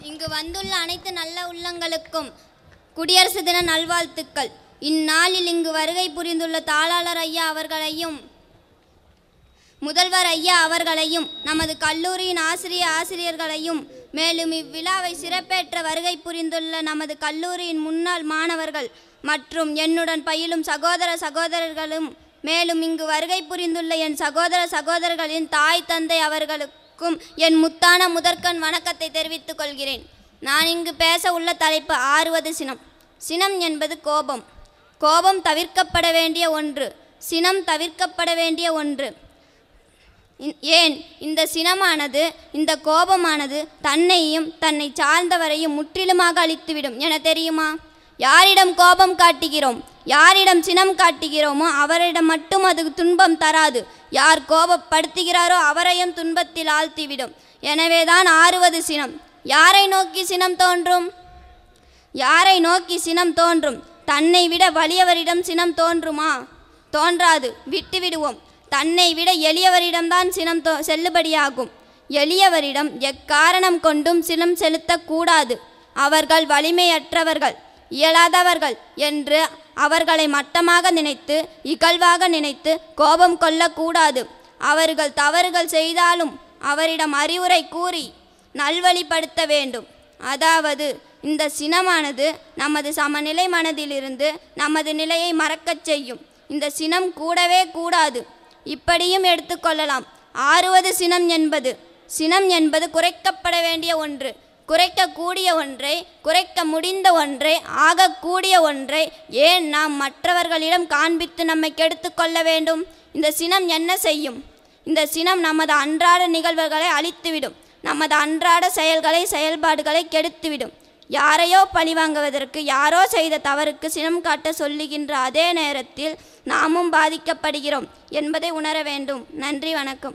இங்கு வந்துள்ள அனைத்து நல்ல உள்ளங்களுக்கும் குடியரசு தின நல்வாழ்த்துக்கள். இந்நாளில் இங்கு வருகை புரிந்துள்ள தாளாளர் ஐயா அவர்களையும் முதல்வர் ஐயா அவர்களையும் நமது கல்லூரியின் ஆசிரிய ஆசிரியர்களையும் மேலும் இவ்விழாவை சிறப்பேற்ற வருகை புரிந்துள்ள நமது கல்லூரியின் முன்னாள் மாணவர்கள் மற்றும் என்னுடன் பயிலும் சகோதர சகோதரர்களும் மேலும் இங்கு வருகை புரிந்துள்ள என் சகோதர சகோதரர்களின் தாய் தந்தை அவர்களுக்கு அனைவருக்கும் என் முத்தான முதற்கண் வணக்கத்தை தெரிவித்துக் கொள்கிறேன். நான் இங்கு பேச உள்ள தலைப்பு ஆறுவது சினம். சினம் என்பது கோபம். கோபம் தவிர்க்கப்பட வேண்டிய ஒன்று. சினம் தவிர்க்கப்பட வேண்டிய ஒன்று. ஏன்? இந்த சினமானது இந்த கோபமானது தன்னையும் தன்னை சார்ந்தவரையும் முற்றிலுமாக அழித்துவிடும். என தெரியுமா? யாரிடம் கோபம் காட்டுகிறோம்? யாரிடம் சினம் காட்டுகிறோமோ அவரிடம் மட்டும் அது துன்பம் தராது. யார் கோபப்படுத்துகிறாரோ அவரையும் துன்பத்தில் ஆழ்த்திவிடும். எனவேதான் ஆறுவது சினம். யாரை நோக்கி சினம் தோன்றும்? யாரை நோக்கி சினம் தோன்றும்? தன்னை விட வலியவரிடம் சினம் தோன்றுமா? தோன்றாது. விட்டு விடுவோம் தன்னை விட எளியவரிடம்தான் சினம் தோ செல்லுபடியாகும். எளியவரிடம் எக்காரணம் கொண்டும் சினம் செலுத்தக்கூடாது. அவர்கள் வலிமையற்றவர்கள். இயலாதவர்கள் என்று அவர்களை மட்டமாக நினைத்து இகழ்வாக நினைத்து கோபம் கொள்ளக்கூடாது. அவர்கள் தவறுகள் செய்தாலும் அவரிடம் அறிவுரை கூறி நல்வழிப்படுத்த வேண்டும். அதாவது இந்த சினமானது நமது சமநிலை மனதிலிருந்து நமது நிலையை மறக்கச் செய்யும். இந்த சினம் கூடவே கூடாது. இப்படியும் எடுத்துக்கொள்ளலாம் ஆறுவது சினம் என்பது. சினம் என்பது குறைக்கப்பட வேண்டிய ஒன்று. குறைக்கக்கூடிய ஒன்றை குறைக்க முடிந்த ஒன்றை ஆகக்கூடிய ஒன்றை ஏன் நாம் மற்றவர்களிடம் காண்பித்து நம்மை கெடுத்துக்கொள்ள வேண்டும்? இந்த சினம் என்ன செய்யும்? இந்த சினம் நமது அன்றாட நிகழ்வுகளை அழித்துவிடும். நமது அன்றாட செயல்களை செயல்பாடுகளை கெடுத்துவிடும். யாரையோ பழிவாங்குவதற்கு யாரோ செய்த தவறுக்கு சினம் காட்ட சொல்லுகின்ற அதே நேரத்தில் நாமும் பாதிக்கப்படுகிறோம் என்பதை உணர வேண்டும். நன்றி வணக்கம்.